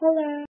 Hello